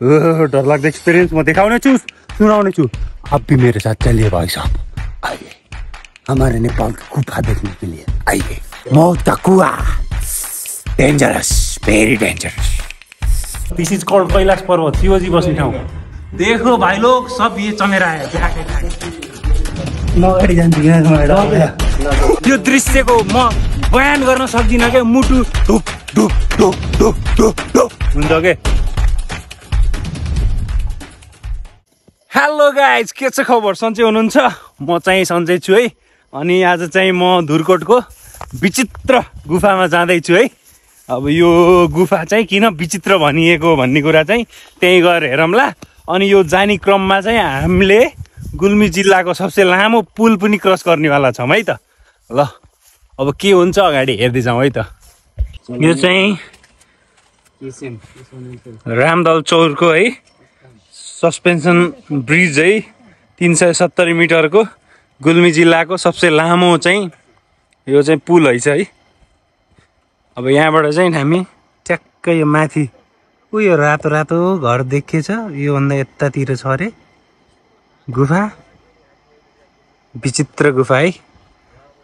डरलाग्दो एक्सपिरियंस मैं दिखाउने छु सुनाउने छु। अब भी मेरे साथ चलिए भाई साहब। आइए। हमारे नेपाल की गुफा देखने के लिए? आइए। मौत का कुआ dangerous very dangerous this is called Kailash Parvat Shivji बस्ने ठाउँ देखो भाइ लोग सब ये चमेर आयो म अगाडि जान्छु। त्यो दृश्यको म बयान गर्न सक्दिनँ क्या मुटु ढुक ढुक ढुक ढुक ढुक ढुक हुन्छ के हेलो गाइज के छ खबर? सन्चै हुनुहुन्छ? म चाहिँ सन्चै छु है। अनि आज चाहिँ म धुरकोटको विचित्र गुफामा जाँदैछु है। अब यो गुफा चाहिँ किन विचित्र भनिएको भन्ने कुरा चाहिँ त्यहीँ गएर हेरौँला। अनि यो जाने क्रममा चाहिँ हामीले गुल्मी जिल्लाको सबसे लामो पुल पनि क्रस गर्नेवाला छौँ है त। ल अब के हुन्छ अगाडि हेर्दै जाउँ है त। यो चाहिँ रामदल चौरको है। सस्पेन्सन ब्रिज है तिन सय सत्तरी मिटरको गुल्मी जिल्लाको सबसे लामो चाहिँ यो चाहिँ पुल है है। अब यहाँबाट चाहिँ हामी ट्याक्कै यो माथि ऊ यो रातो रातो घर देखिएछ योभन्दा यतातिर छ अरे गुफा विचित्र गुफा है।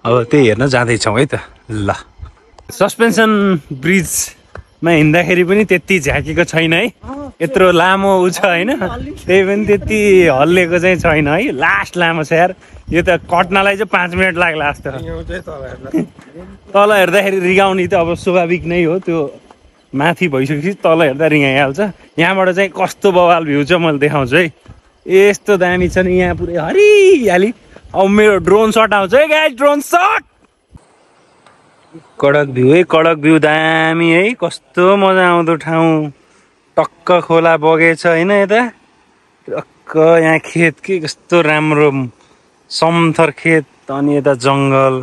अब त्यही हेर्न जाँदैछौँ है त ल। सस्पेन्सन ब्रिजमा हिँड्दाखेरि पनि त्यति झ्याकेको छैन है। यत्रो लामो ऊ छ होइन। त्यही पनि त्यति हल्लिएको चाहिँ छैन है। लास्ट लामो छ यार। यो त कट्नलाई चाहिँ पाँच मिनट लाग्ला जस्तो। तल हेर्दाखेरि रिगाउने त अब स्वाभाविक नै हो। त्यो माथि भइसकेपछि तल हेर्दा रिगाइहाल्छ यहाँबाट चाहिँ कस्तो बवाल भ्यू छ मैले देखाउँछु है। यस्तो दामी छ नि यहाँ पुरै। हरियाली। अब मेरो ड्रोन सट आउँछ है गाई ड्रोन सट कडक भ्यू है कडक भ्यू दामी है कस्तो मजा आउँदो ठाउँ। टक्क खोला बगेछ होइन यता? टक्क यहाँ खेत के कस्तो राम्रो समथर खेत अनि यता जङ्गल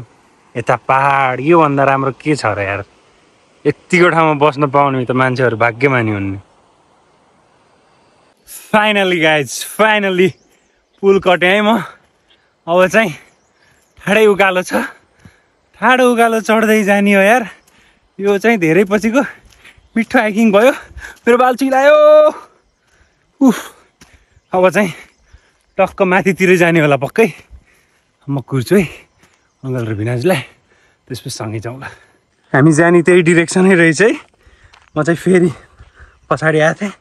यता पहाड योभन्दा राम्रो के छ र यार? यत्तिको ठाउँमा बस्न पाउने त मान्छेहरू भाग्यमानी हुन्। फाइनली गाइज फाइनली पुल कटेँ है म। अब चाहिँ ठाडै उकालो छ। ठाडो उकालो चढ्दै जाने हो यार। यो चाहिँ धेरै पछिको मिठो हाइकिङ भयो। मेरो बाल चिलायो। उफ। अब चाहिँ टक्क माथितिर जाने होला पक्कै। म कुर्छु है अङ्कल र भिनाजुलाई। त्यसपछि सँगै जाउँला हामी जाने त्यही डिरेक्सनै रहेछ है। म चाहिँ फेरि पछाडि आएको थिएँ।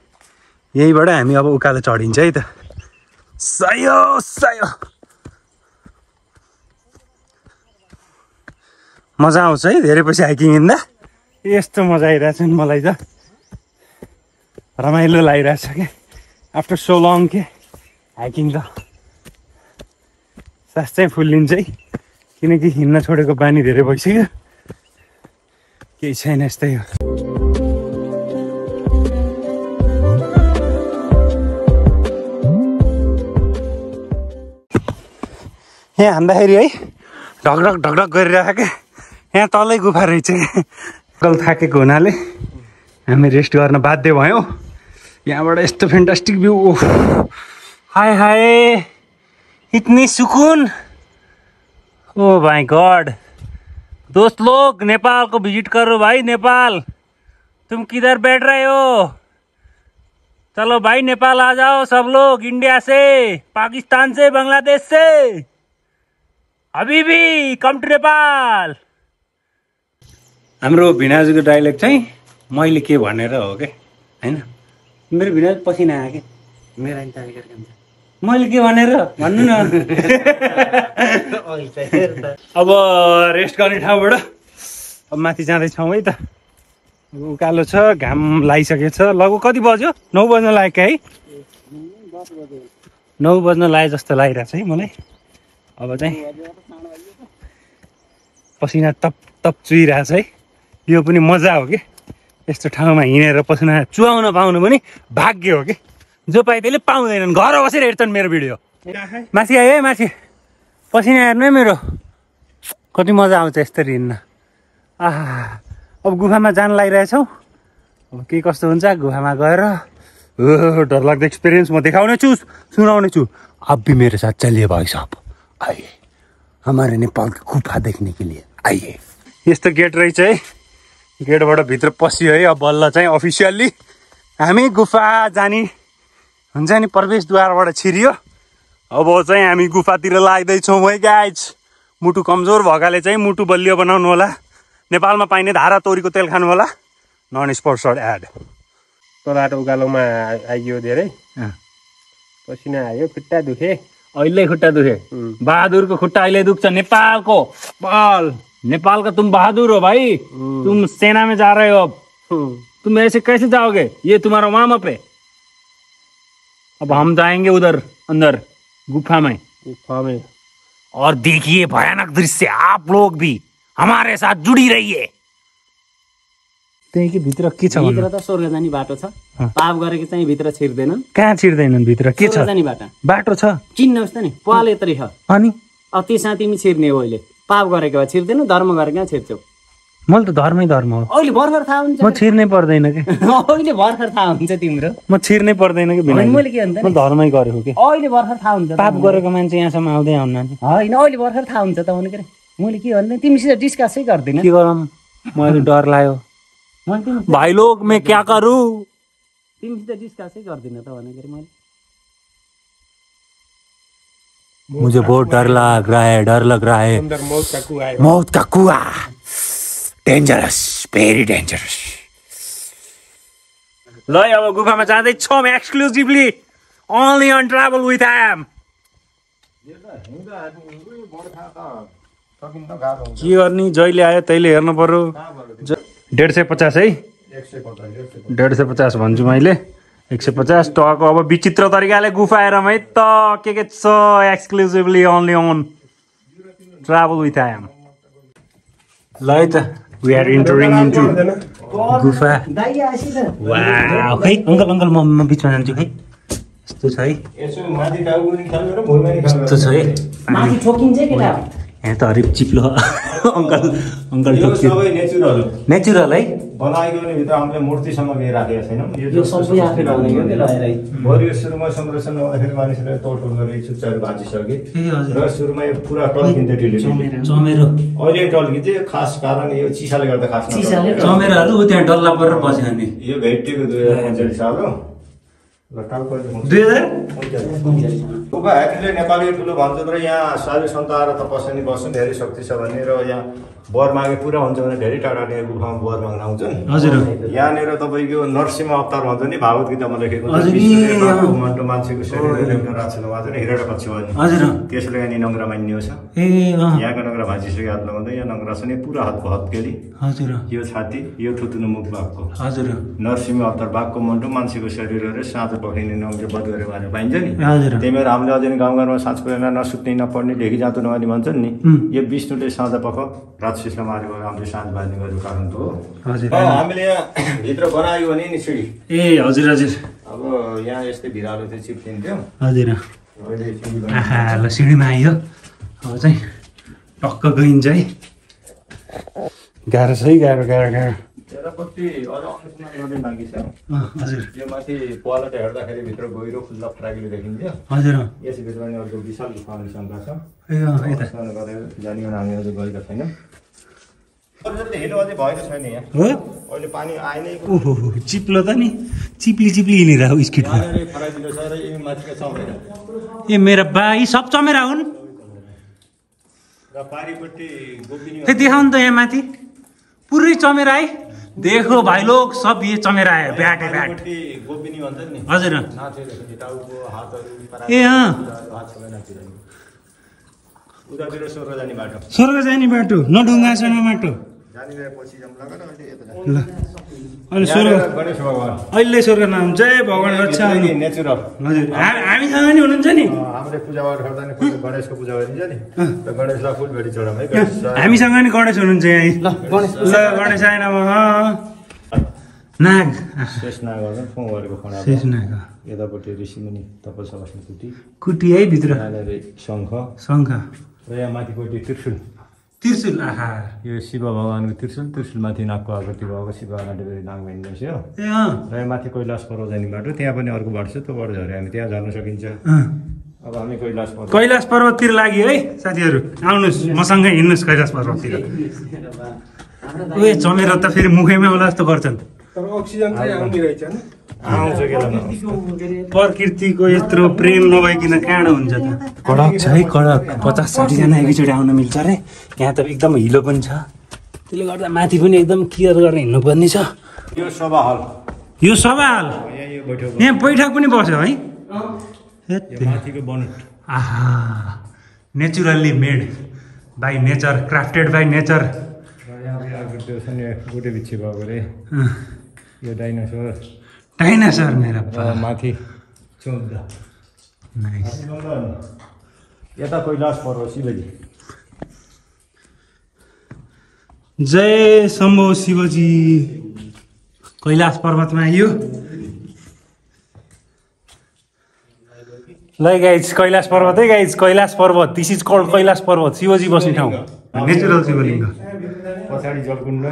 यहीँबाट हामी अब उकालो चढिन्छ है त। सयो सयो मजा आउँछ है धेरै पछि हाइकिङ हिँड्दा? यस्तो मजा आइरहेछ नि मलाई त। रमाइलो लागिरहेछ क्या आफ्टर सो लङ के? हाइकिङ त। सास चाहिँ फुल्लिन्छ है। किनकि हिँड्न छोडेको बानी धेरै भइसक्यो। केही छैन यस्तै हो। यहाँ हान्दाखेरि है ढकढक ढकढक गरिरहेको क्या यहाँ तलै गुफा क्या कल थाकेको हुनाले हामी रेस्ट गर्न बाध्य भयौँ। यहाँबाट यस्तो फेन्टास्टिक भ्यू ओह हाय हाय, इतनी सुकून। ओ भाई गॉड दोस्त लोग नेपाल को विज़िट करो भाई नेपाल। तुम किधर बैठ रहे हो? चलो भाई नेपाल आ जाओ सब लोग इंडिया से, पाकिस्तान से, बांग्लादेश से। अभी भी कम टू नेपाल हाम्रो भिनाजुको डाइलेक्ट चाहिँ मैले के भनेर हो क्या होइन? मेरो भिनाजु पसिना आयो क्या मेरो मैले के भनेर? भन्नु न। अब रेस्ट गर्ने ठाउँबाट। अब माथि जाँदैछौँ है त। उकालो छ घाम लागिसकेको छ। लगभग कति बज्यो? नौ बज्न लाग्यो है? नौ बज्न लाग्यो जस्तो लागिरहेको छ है मलाई। अब चाहिँ पसिना तप तप चुहिरहेछ है। यो पनि मजा हो कि? यस्तो ठाउँमा हिँडेर पसिना चुहाउन पाउनु पनि भाग्य हो कि? जो पाए त्यसले पाउँदैनन्। घर बसेर हेर्छन् मेरो भिडियो। माथि आयो है माथि। पसिना हेर्नु है मेरो। कति मजा आउँछ यस्तरी हिँड्न। आहा। अब गुफामा जान लागिरहेछौँ। अब के कस्तो हुन्छ? गुफामा गएर। ओ डरलाग्दो एक्सपिरियन्स म देखाउने छु सुनाउने छु। अब मेरे साथ चलिए भाइ साहब आइए। हमारे नेपाल की गुफा देखने के लिए आइए। यस्तो गेट रहेछ है। गेटबाट भित्र पसियो है अब बल्ल चाहिँ अफिसियल्ली हामी गुफा जाने हुन्छ नि प्रवेशद्वारबाट छिरियो। अब चाहिँ हामी गुफातिर लाग्दैछौँ है गाइज मुटु कमजोर भएकाले चाहिँ मुटु बलियो बनाउनु होला। नेपालमा पाइने धारा तोरीको तेल खानु होला। नन स्पोर्ट्स एड तराट उकालोमा आइयो धेरै। पसिना आयो खुट्टा दुखे। अहिले खुट्टा दुखे. बहादुरको खुट्टा अहिले दुख्छ नेपालको। बल। नेपाल का तुम बहादुर हो भाई। तुम सेना में जा रहे हो। अब। तुम ऐसे कैसे जाओगे? ये तुम्हारा वार्म अप है अब हम जाएंगे उधर अंदर गुफा में गुफा में और देखिए भयानक दृश्य आप लोग भी हमारे साथ जुड़ी रहिए। त्यही कि भित्र के छ भित्र त स्वर्ग जाने बाटो छ। पाप गरेको चाहिँ भित्र छिर्दैनन्। कहाँ छिर्दैनन् भित्र? के छ? जाने बाटो। बाटो छ। चिन्नुहोस् त नि पाल यत्रै छ। अनि? अब त्यसमा तिमी छिर्ने हो अहिले। पाप गरेको भए छिर्दैनौ धर्म गरेको छिर्छौ। मैले त धर्मै धर्म हो। अहिले भर्खर थाहा हुन्छ म छिर्नै पर्दैन कि? अहिले भर्खर थाहा हुन्छ तिम्रो। म छिर्नै पर्दैन कि मैले के भन्दा म धर्मै गरेको कि? अहिले भर्खर थाहा हुन्छ पाप गरेको मान्छे यहाँसम्म आउँदै आउन होइन अहिले भर्खर थाहा हुन्छ त के मैले के भन्दा तिमीसित डिस्कसै गर्दिनँ। के गरौँ? मैले डर लाग्यो। भाई लोग मैं क्या करूं? तिमीसित डिस्कसै गर्दिनँ त भने के अरे मैले। मुझे बहुत डर लग रहा है डर लग रहा है। मौत का कुआ डेन्जरस भेरी डेन्जरस ल है, अब गुफामा जाँदैछौँ exclusively only on travel with M K गर्ने? जहिले आयो तैले हेर्नु पर्यो। डेढ सय पचास है? डेढ सय पचास भन्छु मैले। एक सय पचास टको अब विचित्र तरिकाले गुफा हेरौँ है त के के छ exclusively only on travel with I'm ल है त वी आर इन्टरिङ इन्टु गुफा। खै अङ्कल अङ्कल म म बिचमा जान्छु खै यस्तो छ है। यस्तो छ है। यहाँ त हरिप चिप्लो अङ्कल अङ्कल ठोक्यो नेचुरल है। बनाएको भने भित्र हामीले मूर्तिसम्म केही राखेका छैनौँ। यो सुरुमा संरक्षण हुँदाखेरि मानिसहरूले तोडफोड गरेर चुच्चाहरू भाँचिसके र सुरुमा यो पुरा टल्किन्थ्यो ढिलो चमेरो। अहिले टल्किन्छ यो खास कारण यो चिसाले गर्दा खास चमेराहरू त्यहाँ डल्ला परेर बस्यो नि यो भेटिएको दुई हजार उन्चालिस साल हो। ल टाउको दुई हजार? हामीले नेपाली ठुलो भन्छन् र यहाँ साधु सन्त आएर तपस्या बस्छन् धेरै शक्ति छ भने र यहाँ वर मागे पुरा हुन्छ भने धेरै टाढा टाढा गुफामा वर माग्न आउँछन् हजुर यहाँनिर तपाईँको नरसिंह अवतार भन्छ नि भागवत गीतामा लेखेको। मन्टो मान्छेको शरीर एउटा राक्षस भन्छ नि हिरण्य पक्ष भन्ने हजुर त्यसले यहाँ नङ्ग्रा मानिने छ यहाँको नङ्ग्रा भाँचिसक्यो हात लगाउँदा यहाँ नङ्ग्रा छ नि पुरा हातको हत्केली हजुर यो छाती यो थुतुनु मुख बाघको हजुर नरसिंह अवतार बाघको मन्टो मान्छेको शरीरहरू साँझ पखाइने नङ्ग्रे बध गरेर पाइन्छ नि त्यही भएर हामीले अझै गाउँघरमा साँझ परेन नसुत्ने नपढ्ने ढेकी जाँतो नभने भन्छन् नि। यो विष्णुले साँझ पख राक्षसलाई मारेको हामीले साँझ बाँध्ने गरेको कारण त हो। हजुर। हामीले यहाँ भित्र बनायो भने नि सिँढी ए हजुर हजुर। अब यहाँ यस्तै भिरालो चाहिँ चिप्लिन्थ्यो। हजुर। ल सिँढीमा आइयो। अब चाहिँ टक्क गइन्छ है। गाह्रो छ है गाह्रो गाह्रो गाह्रो। यतापट्टि अझ अनुसन्धान गर्ने बाँकी छ अँ, हजुर यो माथि पालट हेर्दाखेरि भित्र गहिरो खुल्ला फराकिलो देखिन्थ्यो हजुर यसभित्र पनि अर्को विशाल गुफा आउने शङ्का छ ए अँ, यता अनुसन्धान गरेर जाने भने हामी अझै गएका छैनौँ अरू त हिलो अझै भएको छैन यहाँ हो अहिले पानी आए नै ओहो चिप्लो त नि चिप्ली चिप्ली हिँडिरहेको स्किटमा यहाँनिर फराकिलो छ र यी माथिको चमेर ए मेरा बा यी सब चमेरा हुन् र पारिपट्टि गोपिनी खै देखाउनु त यहाँ माथि पुरै चमेरा है देखो भाइ लोग सब ये चमेरा है ब्याट ब्याट हजुर नाचेर टाउको हातहरू ए स्वर्ग जाने बाटो यता जाउँ। ल। अहिले स्वर्ग यहाँनिर गणेश भगवान्। अहिले स्वर्ग नाम। जय भगवान् रक्षा नेचुरल हजुर। हामीसँग नि हुनुहुन्छ नि। हामीले पूजा गर्दा नि गणेशको पूजा गरिन्छ नि। र गणेशलाई फुल भेटी चढाउँ है गणेश। हामीसँग नि गणेश हुनुहुन्छ यहाँ। ल गणेश। आएन नाग। शेष नागहरू फोन गरेको खडा शेष नाग। यतापट्टि ऋषिमुनि तपस्या बस्ने कुटी। कुटी है भित्र। शङ्ख। शङ्ख। र यहाँ माथिपट्टि त्रिशुल। त्रिशुल आहा यो शिव भगवान्को त्रिशुल त्रिशुलमाथि नागको आकृति भएको शिव आकृति नाग भनिँदैछ हो ए अँ। र यहाँ माथि कैलाश पर्वत जाने बाटो त्यहाँ पनि अर्को बाटो छ त्यो बाटो झऱ्यो। हामी त्यहाँ झर्न सकिन्छ। अब हामी कैलाश पर्वत कैलाश पर्वततिर लाग्यो है साथीहरू। आउनुहोस् मसँगै हिँड्नुहोस् कैलाश पर्वततिर। उयो चमेर त फेरि मुखैमा होला जस्तो गर्छन्। तर अक्सिजन चाहिँ आउने रहेछ नि। आउँछ प्रकृतिको यत्रो प्रेम नभइकन कहाँ हुन्छ त? कडक छ है कडक। पचास साठीजना एकैचोटि आउन मिल्छ अरे। यहाँ त एकदम हिलो पनि छ। त्यसले गर्दा माथि पनि एकदम केयर गरेर हिँड्नुपर्ने छ। यो सभा हल। यो यो बैठक यहाँ बैठक पनि बस्यो है? आहा। Naturally made by nature crafted by nature. यो डाइनोसर। डाइनासर मेरा माथि चौध। नाइस यता कैलाश पर्व शिवजी। जय शम्भो शिवजी। कैलाश पर्वतमा आइयो? ल गाइज कैलाश पर्वत है guys Kailash Parvat this is called Kailash Parvat Shivji बस्ने ठाउँ। नेचुरल शिवलिङ्ग। पछाडि जलकुण्ड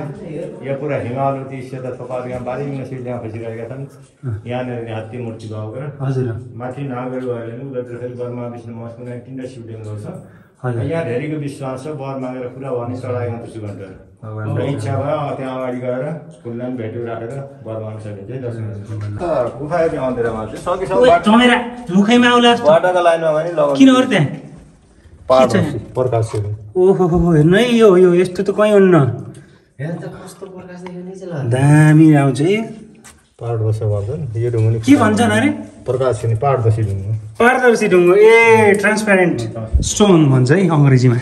यहाँ पुरा हिमालय ती सेता थोपाहरू यहाँ बारीमा सिर्जना खसिरहेका छन्। यहाँनिर नि हात्ती मूर्ति भएको र हजुर। माथि नागेर भने उता बर्मा विष्णु मसमा तिनवटा शिवलिङ्ग छ हजुर। यहाँ धेरैको विश्वास छ वर मागेर पुरा भने चढाएको हुन्छ सुगन्धहरू र इच्छा भयो त्यहाँ अगाडि गएर फुललाई पनि भेट्यो राखेर वर माग्न सकिन्छ है दर्शन गर्न। गुफा त्यो अँधेरामा चाहिँ बाटाको लाइनमा भने लगाउनु किन त्यहाँ? प्रकाश। ओहो हेर्नु है यो यो यस्तो त कहीँ हुन्न। दामी आउँछ है। पाहाड बस्यो भन्छ यो ढुङ्गुनी के भन्छन् अरे? प्रकाश सुनि पाहाड बसी ढुङ्गु। पारदर्शी ढुङ्गो ए ट्रान्सप्यारेन्ट स्टोन भन्छ है अङ्ग्रेजीमा।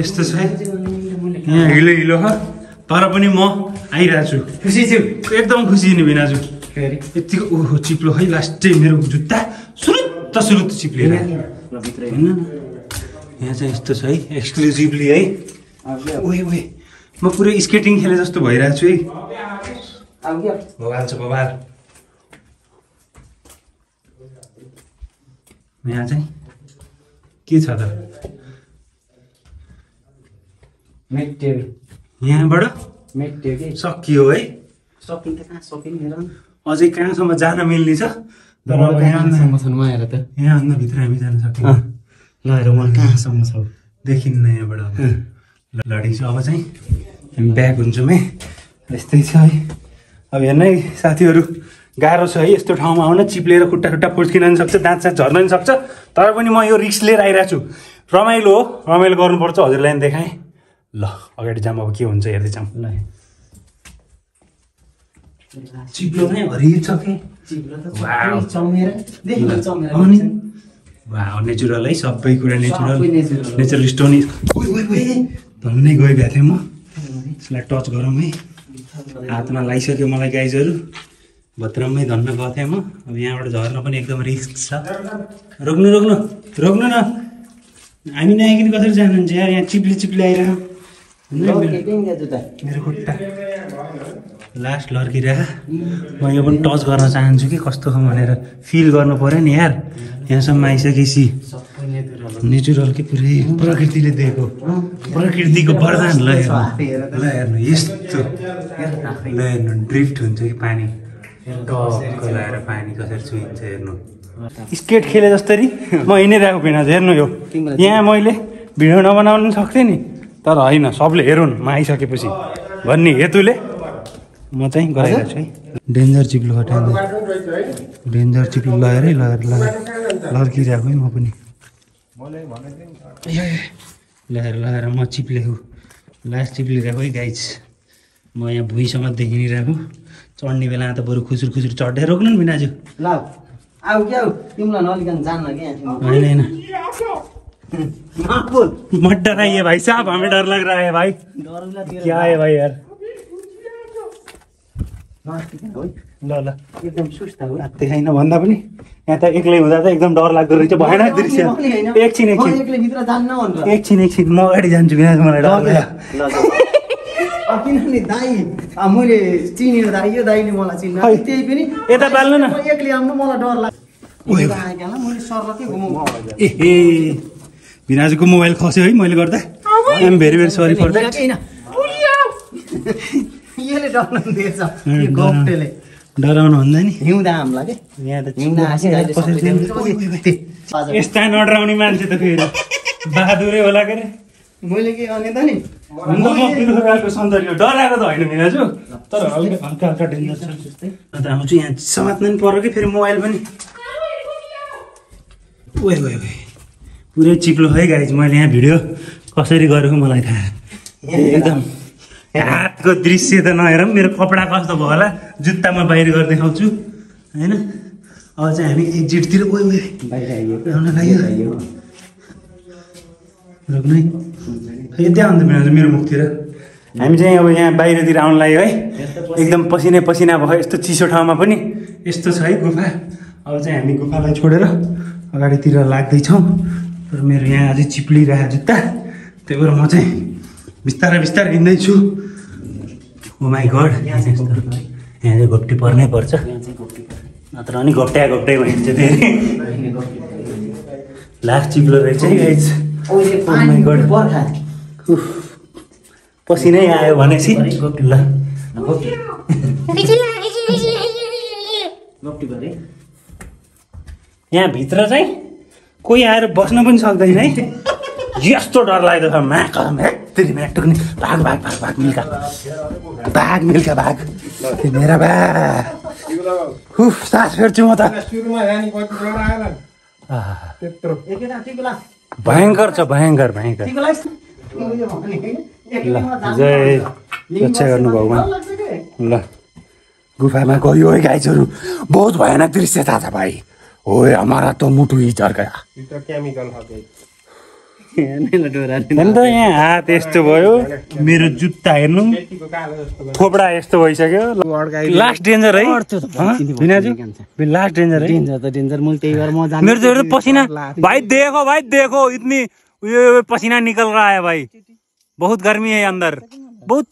यस्तो छ। है यहाँ हिलो हिलो छ तर पनि म आइरहेको छु खुसी छु। एकदम खुसी नि भिनाजु यतिको ओहो चिप्लो है लास्टै मेरो जुत्ता सुरुत्त सुरुत्त चिप्लेर हेर्नु न यहाँ चाहिँ यस्तो छ है एक्सक्लुसिभली है? ओए ओए म पुरै स्केटिङ खेले जस्तो भइरहेको छु है बबाल छ बबाल यहाँ चाहिँ के छ त? यहाँबाट? सकियो है। सकिन्छ कहाँ? सकिने हेर न। अझै कहाँसम्म जान मिल्ने छ तर यहाँभन्दा भित्र हामी जान सक्छौँ ल हेर उहाँ कहाँसम्म छ? देखिन्न यहाँबाट अब। लडी छ अब चाहिँ। हामी ब्याक हुन्छौँ है। यस्तै छ है। अब हेर्नु है साथीहरू गाह्रो छ है यस्तो ठाउँमा आउन चिप्लेर खुट्टा खुट्टा पुर्किन पनि सक्छ दाँत साँत झर्न पनि सक्छ। तर पनि म यो रिक्स लिएर आइरहेको छु। रमाइलो हो रमाइलो गर्नुपर्छ हजुरलाई पनि देखाएँ। ल अगाडि जाऊँ अब के हुन्छ हेर्दै जाऊँ ल चिप्लो नै हरियो छ कि? नेचुरल है सबै कुरा नेचुरल। नेचुरल स्टोन धन्नै गइरहेको थिएँ म। यसलाई टच गरौँ है। हातमा लगाइसक्यो मलाई गाइजहरू। भद्रमै धन्न गएको थिएँ म। अब यहाँबाट झर्न पनि एकदम रिस्क छ। रोक्नु रोक्नु रोक्नु न। हामी नआइकन कसरी जानुहुन्छ यार? यहाँ चिप्ली चिप्ली आइरह मेरो खुट्टा। लास्ट लर्किरह म यो पनि टच गर्न चाहन्छु कि कस्तो छ भनेर फिल गर्नु पऱ्यो नि यार। यहाँसम्म आइसकेपछि। नेचुरल के पुरै प्रकृतिले दिएको। प्रकृतिको वरदान। ल हेर्नु। ल हेर्नु। यस्तो। ल हेर्नु। ड्रिफ्ट हुन्छ कि पानी? टक्क पानी कसरी छुइन्छ हेर्नु। स्केट खेले जस्तरी। म हिँडिरहेको भिना हेर्नु यो। यहाँ मैले भिडियो नबनाउनु सक्थेँ नि। तर होइन सबले हेरुन्। म आइसकेपछि। भन्ने हेतुले म चाहिँ गराइरहेको छु है। डेन्जर चिप्लो हटाउँदै डेन्जर चिप्लो लगाएर है लगाएर लगाएर लड्किरहेको है म पनि। लगाएर लगाएर म चिप्लेको लास्ट चिप्लिरहेको है गाइज म यहाँ भुइँसम्म देखिरहेको चढ्ने बेला त बरु खुजुर खुजुर चढ्दै रोक्नु नि बिनाजु ल आऊ क्या आऊ? तिमीलाई नलिकन जान्न क्या होइन होइन। मत डराइए भाई साहब हमें डर लग रहा है भाई क्या है भाई यार। ल ल। एकदम सुस्त हो। त्यही होइन भन्दा पनि यहाँ त एक्लै हुँदा त एकदम डर लाग्दो रहेछ। भएन दृश्य। एकछिन एकछिन। एकछिन एकछिन म अगाडि जान्छु किन मलाई डर किनभने दाई मैले चिनेर दाई यो दाईले मलाई चिन्न। त्यही पनि यता पाल्नु न। म एक्लै आउनु मलाई डर घुमाउ। ए हे। भिनाजुको मोबाइल खस्यो है मैले गर्दा। I'm very very sorry for that यसले डराउनु दिएछ? यो गोप्टेले डराउनु भन्दा नि। हिउँदा हामीलाई के यहाँ त हिउँदा। यस्ता नडराउने मान्छे त फेरि। बहादुरै होला के अरे मैले के त नि? सौन्दर्य। त होइन मिनाजु तर हल्का हल्का हल्का डेन्जर छ। अन्त आउँछु यहाँ समात्नु पनि पर्यो कि फेरि मोबाइल पनि? ओए ओए ओए पुरै चिप्लो है गाइज मैले यहाँ भिडियो कसरी गरेको मलाई थाहा। एकदम। हातको दृश्य त नहेर मेरो कपडा कस्तो भयो होला? जुत्ता म बाहिर गरेर देखाउँछु होइन? अब चाहिँ हामी एक्जिटतिर ओए बाहिर आइयो। आउन लाग्यो। रोक्नु त्यहाँ अन्त मेरो मेरो मुखतिर। हामी चाहिँ अब यहाँ बाहिरतिर आउनु लाग्यो है। एकदम पसिनै पसिना भयो। यस्तो चिसो ठाउँमा पनि। यस्तो छ है गुफा। अब चाहिँ हामी गुफालाई छोडेर अगाडितिर लाग्दैछौँ। तर मेरो यहाँ अझै चिप्लिरहेको जुत्ता। त्यही भएर म चाहिँ बिस्तारै बिस्तारै हिँड्दैछु। माई गड यहाँ चाहिँ यहाँ घोप्टी पर्नै पर्छ। नत्र अनि घोप्ट्या हिँड्छ फेरि। लास्ट चिप्लो रहेछ Oh पसिनै आयो भनेपछि ल। गफ्टी गरे यहाँभित्र चाहिँ कोही आएर बस्न पनि सक्दैन है। यस्तो डर लाग्दो छ। मा कसम हेत्तेरी म्याट टुक्ने। भाग भाग भाग भाग मिल्का भाग मिल्का भाग। मेरा बा। उफ सास फेर्छु म त भयङ्कर छ भयङ्कर भयङ्कर ल जय। रक्षा गर्नु भगवान्। ल। गुफामा गयो है गाइजहरू बहुत भयानक दृश्य था था भाइ ओए हमारा त मुटु ही झर गया। यो त केमिकल अन्त यहाँ हात यस्तो भयो। मेरो जुत्ता हेर्नु। थोपडा यस्तो भइसक्यो। लास्ट डेन्जर है। लास्ट डेन्जर है। डेन्जर त डेन्जर मैले त्यही भएर म जानु मेरे इधर पसीना। भाई देखो भाई देखो इतनी ये पसीना निकल रहा है भाई बहुत गर्मी है अंदर। बहुत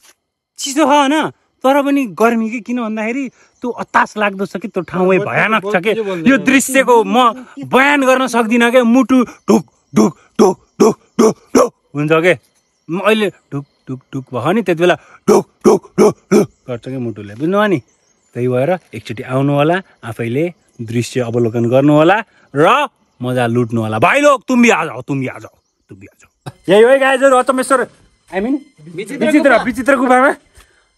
चिसो छ होइन तर पनि गर्मी कि किन भन्दाखेरि त्यो अतास लाग्दो छ कि त्यो ठाउँ भयानक छ कि? यो दृश्यको म बयान गर्न सक्दिनँ क्या। मुटु ढुक ढुक ढुक। ढुक ढुक ढुक हुन्छ के म अहिले ढुक ढुक ढुक भयो नि त्यति बेला ढुक ढुक ढुक ढुक गर्छ कि मुटुले? बुझ्नुभयो नि? त्यही भएर एकचोटि आउनु होला आफैले दृश्य अवलोकन गर्नु होला र मजा लुट्नु होला भाइ लोग तुम भी आ जाओ तुम भी आ जाओ तुम भी आ जाओ। यही हो है गाइजहरू अचमेश्वर आई मिन विचित्र विचित्र गुफामा।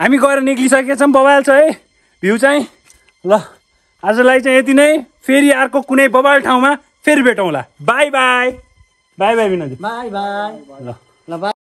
हामी गएर निक्लिसकेका छौँ बबाल छ है भ्यू चाहिँ। ल आजलाई चाहिँ यति नै। फेरि अर्को कुनै बबाल ठाउँमा फेरि भेटौँला। Bye bye bye bye Vinod. Bye bye. ल। ल बाई।